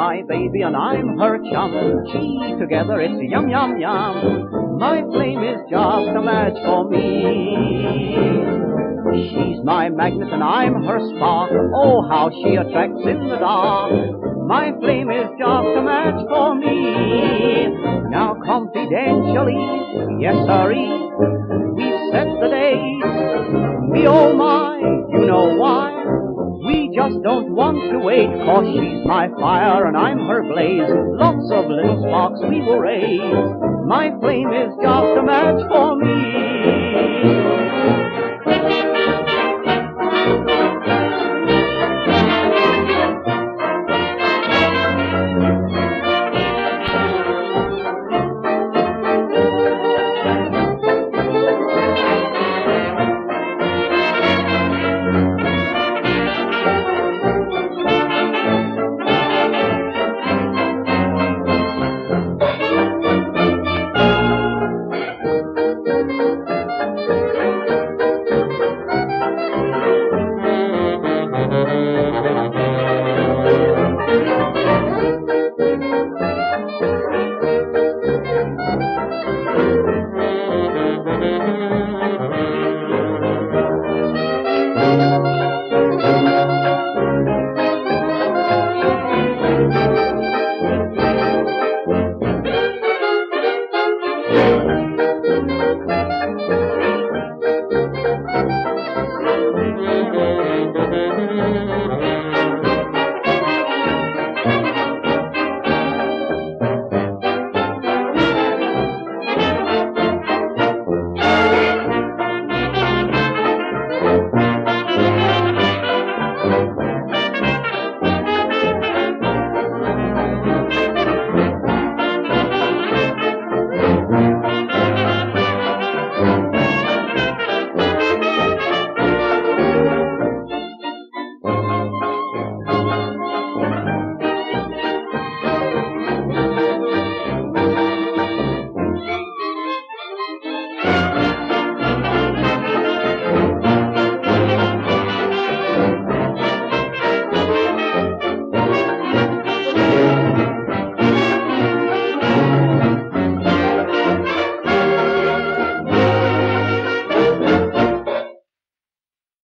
baby and I'm her chum. Gee, together it's yum yum yum. My flame is just a match for me. She's my magnet and I'm her spark. Oh, how she attracts in the dark. My flame is just a match for me. Now confidentially, yes sirree, we've set the date. Me oh my, just don't want to wait, cause she's my fire and I'm her blaze. Lots of little sparks we will raise. My flame is just a match for me. Thank you.